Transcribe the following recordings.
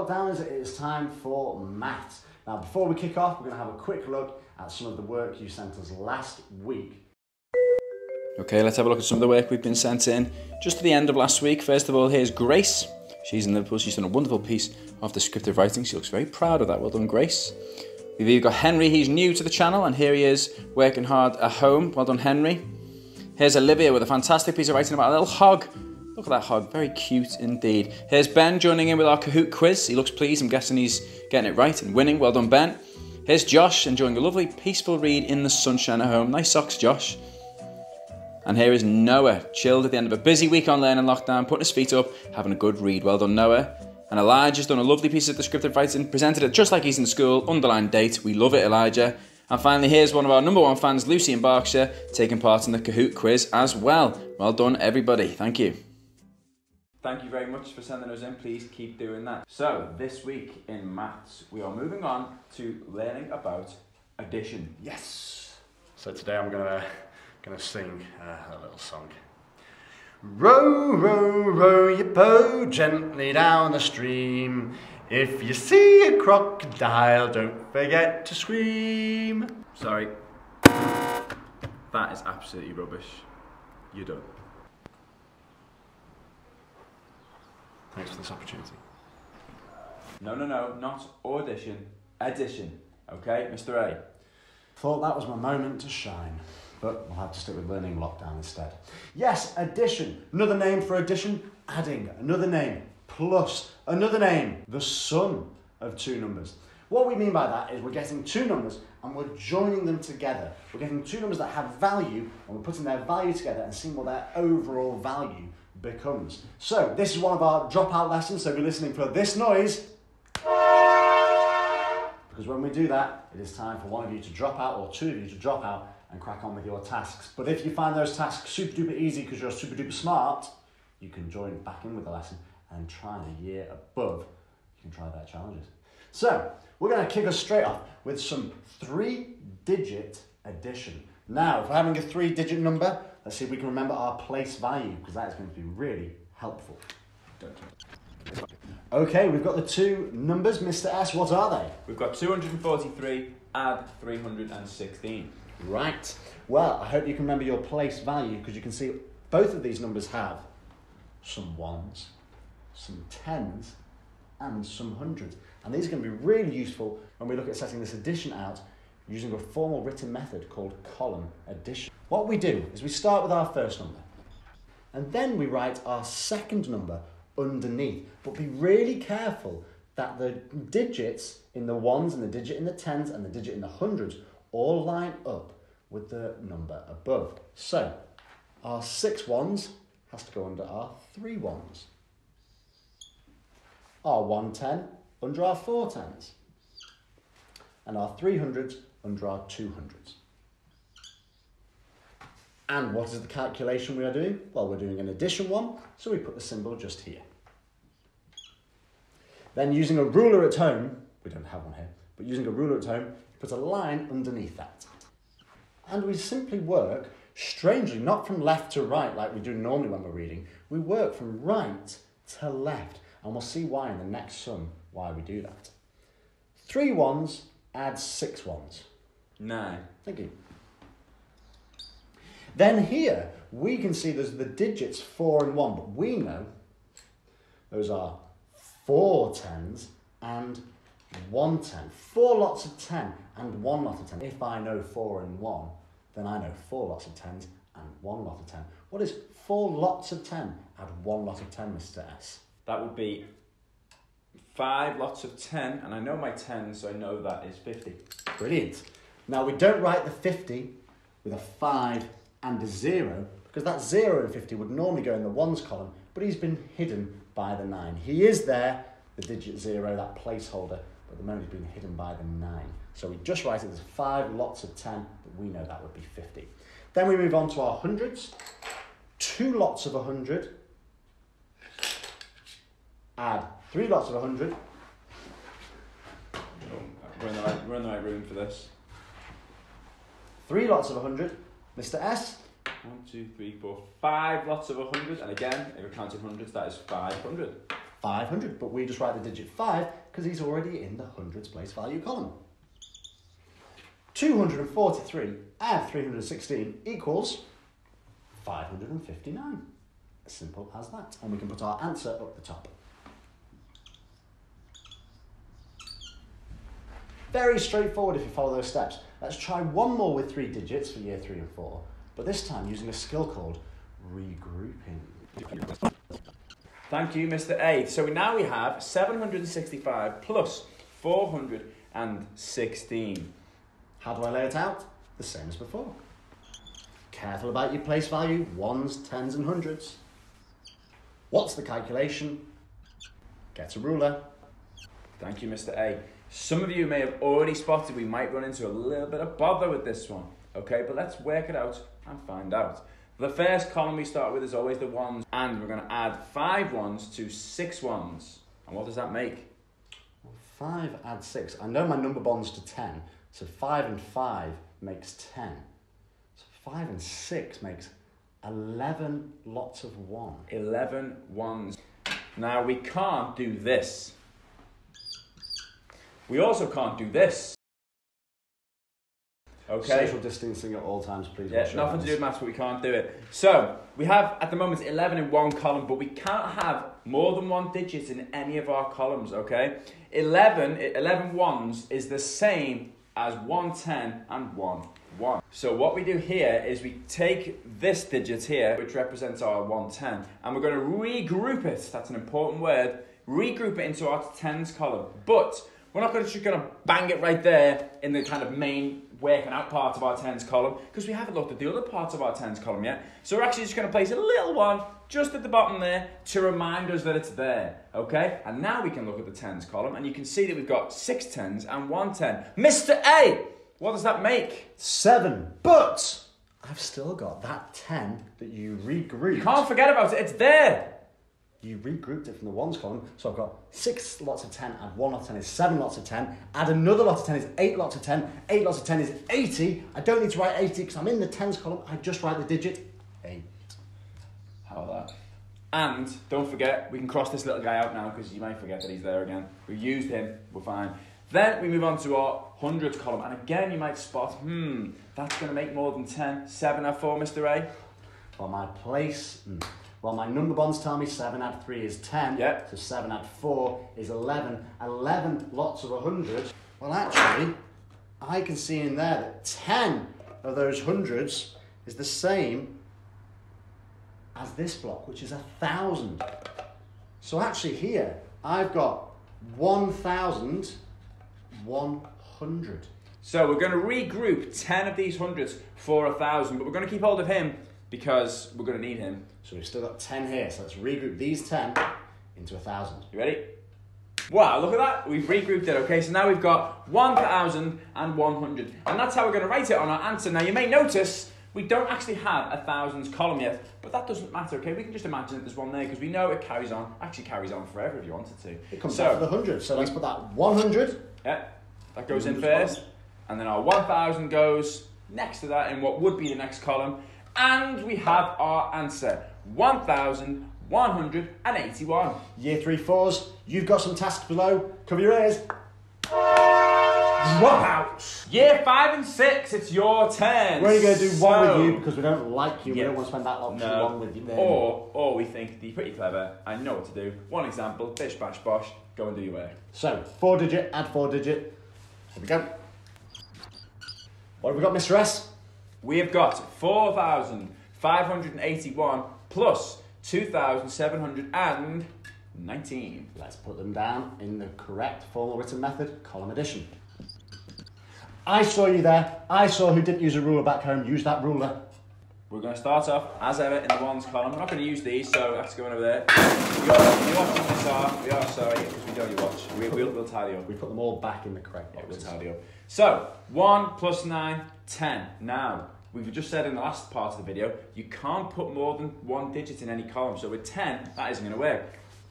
lockdowners, it is time for maths. Now, before we kick off, we're going to have a quick look at some of the work you sent us last week. Okay, let's have a look at some of the work we've been sent in just to the end of last week. First of all, here's Grace. She's in Liverpool. She's done a wonderful piece of descriptive writing. She looks very proud of that. Well done, Grace. We've got Henry. He's new to the channel, and here he is working hard at home. Well done, Henry. Here's Olivia with a fantastic piece of writing about a little hog. Look at that hog, very cute indeed. Here's Ben joining in with our Kahoot quiz. He looks pleased. I'm guessing he's getting it right and winning. Well done, Ben. Here's Josh enjoying a lovely, peaceful read in the sunshine at home. Nice socks, Josh. And here is Noah, chilled at the end of a busy week on learning lockdown, putting his feet up, having a good read. Well done, Noah. And Elijah's done a lovely piece of descriptive writing, presented it just like he's in school, underlined date. We love it, Elijah. And finally, here's one of our number one fans, Lucy in Berkshire, taking part in the Kahoot quiz as well. Well done, everybody. Thank you. Thank you very much for sending us in. Please keep doing that. So, this week in maths, we are moving on to learning about addition. Yes. So today I'm gonna gonna sing uh, a little song. Row, row, row your boat gently down the stream. If you see a crocodile, don't forget to scream. Sorry. That is absolutely rubbish. You're done. Thanks for this opportunity. No, no, no, not audition, addition. Okay, Mr. A. Thought that was my moment to shine, but we'll have to stick with learning lockdown instead. Yes, addition. Another name for addition, adding. Another name, plus. Another name, the sum of two numbers. What we mean by that is we're getting two numbers and we're joining them together. We're getting two numbers that have value and we're putting their value together and seeing what their overall value becomes. So, this is one of our dropout lessons, so be listening for this noise. Because when we do that, it is time for one of you to drop out or two of you to drop out and crack on with your tasks. But if you find those tasks super duper easy because you're super duper smart, you can join back in with the lesson and try the year above. You can try their challenges. So, we're going to kick us straight off with some three digit addition. Now, if we're having a three digit number, let's see if we can remember our place value because that is going to be really helpful. Okay, we've got the two numbers, Mr. S. What are they? We've got 243, add 316. Right. Well, I hope you can remember your place value because you can see both of these numbers have some ones, some tens, and some hundreds. And these are going to be really useful when we look at setting this addition out using a formal written method called column addition. What we do is we start with our first number and then we write our second number underneath. But be really careful that the digits in the ones and the digit in the tens and the digit in the hundreds all line up with the number above. So our six ones has to go under our three ones. Our 110 under our four tens. And our 300s under our 200s. And what is the calculation we are doing? Well, we're doing an addition one, so we put the symbol just here. Then using a ruler at home, we don't have one here, but using a ruler at home, put a line underneath that. And we simply work, strangely, not from left to right like we do normally when we're reading, we work from right to left. And we'll see why in the next sum, why we do that. Three ones add six ones. Nine. Thank you. Then here, we can see there's the digits 4 and 1, but we know those are four tens and one ten. Four lots of 10 and one lot of 10. If I know 4 and 1, then I know four lots of 10s and one lot of 10. What is four lots of 10 add one lot of 10, Mr. S? That would be five lots of 10, and I know my 10, so I know that is 50. Brilliant. Now we don't write the 50 with a 5 and a 0 because that 0 and 50 would normally go in the ones column, but he's been hidden by the 9. He is there, the digit 0, that placeholder, but the moment he's been hidden by the 9. So we just write it as 5 lots of 10, but we know that would be 50. Then we move on to our hundreds. Two lots of 100. Add three lots of 100. We're in, the right, we're in the right room for this. Three lots of 100. Mr. S. One, two, three, four, five lots of 100. And again, if we're counting hundreds, that is 500. 500, but we just write the digit 5 because he's already in the hundreds place value column. 243 add 316 equals 559. As simple as that. And we can put our answer up the top. Very straightforward if you follow those steps. Let's try one more with three digits for year three and four, but this time using a skill called regrouping. Thank you, Mr. A. So now we have 765 plus 416. How do I lay it out? The same as before. Careful about your place value, ones, tens and hundreds. What's the calculation? Get a ruler. Thank you, Mr. A. Some of you may have already spotted we might run into a little bit of bother with this one, okay? But let's work it out and find out. The first column we start with is always the ones, and we're going to add five ones to six ones. And what does that make? Five add six. I know my number bonds to ten, so five and five makes ten. So five and six makes eleven lots of one. 11 ones. Now we can't do this. We also can't do this. Okay? Social distancing at all times, please. Yeah, nothing to do with maths, but we can't do it. So, we have at the moment 11 in one column, but we can't have more than one digit in any of our columns, okay? 11, 11 ones is the same as 110 and 1 1. So, what we do here is we take this digit here, which represents our 110, and we're going to regroup it. That's an important word. Regroup it into our tens column. But we're not gonna, just going to bang it right there in the kind of main working out part of our tens column because we haven't looked at the other parts of our tens column yet. So we're actually just going to place a little one just at the bottom there to remind us that it's there. Okay? And now we can look at the tens column and you can see that we've got six tens and one ten. Mr. A, what does that make? Seven, but I've still got that ten that you regrouped. You can't forget about it. It's there. You regrouped it from the ones column. So I've got six lots of 10, add one lot of 10 is seven lots of 10, add another lot of 10 is eight lots of 10, eight lots of 10 is 80. I don't need to write 80 because I'm in the tens column. I just write the digit eight. How about that? And don't forget, we can cross this little guy out now because you might forget that he's there again. We've used him, we're fine. Then we move on to our hundreds column, and again you might spot, hmm, that's going to make more than 10. 7 out 4, Mr. A. Well, my place, hmm, well, my number bonds tell me 7 add 3 is 10. Yeah. So 7 add 4 is 11. 11 lots of 100. Well, actually, I can see in there that 10 of those hundreds is the same as this block, which is a thousand. So actually here, I've got 1,100. So we're going to regroup 10 of these hundreds for a 1,000, but we're going to keep hold of him because we're going to need him. So we've still got 10 here. So let's regroup these 10 into a thousand. You ready? Wow, look at that. We've regrouped it, okay? So now we've got 1,100. And that's how we're going to write it on our answer. Now, you may notice we don't actually have a thousands column yet, but that doesn't matter, okay? We can just imagine that there's one there because we know it carries on, actually carries on forever if you wanted to. It comes so, after the 100. So let's put that 100. Yeah, that goes in first. And then our 1,000 goes next to that in what would be the next column. And we have our answer 1,181. Year three fours, you've got some tasks below. Cover your ears. Drop Dropouts. Year five and six, it's your turn. We're only going to do one So- with you because we don't like you. We Yeah. don't want to spend that long too No. long with you. Then. Or, or we think you're pretty clever and know what to do. One example, bish bash bosh, go and do your work. So, four digit, add four digit. Here we go. What have we got, Mr. S? We have got 4,581 plus 2,719. Let's put them down in the correct formal written method, column addition. I saw you there. I saw who didn't use a ruler back home. Use that ruler. We're going to start off, as ever, in the ones column. We're not going to use these, so that's going over there. You're watching this are, we are sorry, because we know you watch. We, we'll, we'll tidy up. We put them all back in the correct Yeah, we'll boxes. tidy up. So, 1 plus 9, 10. Now, we've just said in the last part of the video, you can't put more than one digit in any column. So with 10, that isn't going to work.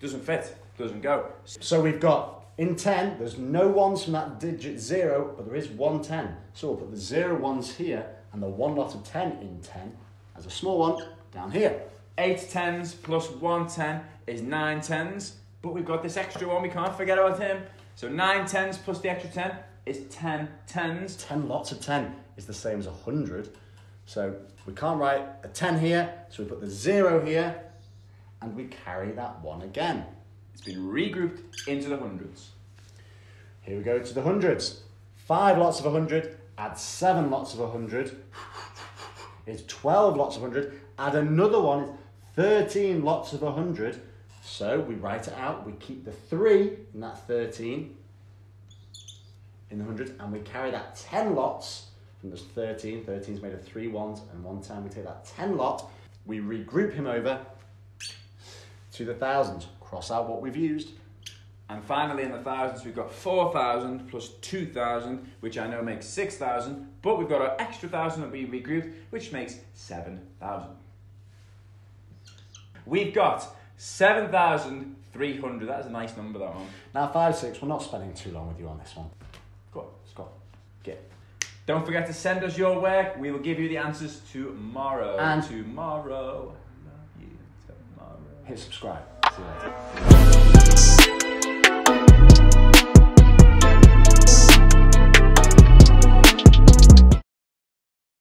Doesn't fit, doesn't go. So we've got in 10, there's no ones from that digit 0, but there is 110. So we'll put the 0 ones here and the one lot of 10 in 10 as a small one down here. 8 tens plus 1 10 is 9 tens. But we've got this extra one, we can't forget about him. So nine tens plus the extra 10 is 10 tens. 10 lots of 10 is the same as 100. So we can't write a 10 here, so we put the 0 here, and we carry that 1 again. It's been regrouped into the hundreds. Here we go to the hundreds. 5 lots of 100, add 7 lots of 100, is 12 lots of 100, add another one, is 13 lots of 100. So we write it out, we keep the 3 in that 13 in the 100, and we carry that 10 lots from those 13. 13 is made of three ones and one 10. We take that 10 lot, we regroup him over to the thousands. Cross out what we've used. And finally, in the thousands, we've got 4,000 plus 2,000, which I know makes 6,000, but we've got our extra 1,000 that we regrouped, which makes 7,000. We've got 7,300. That is a nice number, that one. Now, 5, 6, we're not spending too long with you on this one. Go on, Scott. Get. Don't forget to send us your work. We will give you the answers tomorrow. And- tomorrow. I love you tomorrow. Hit subscribe. See you later.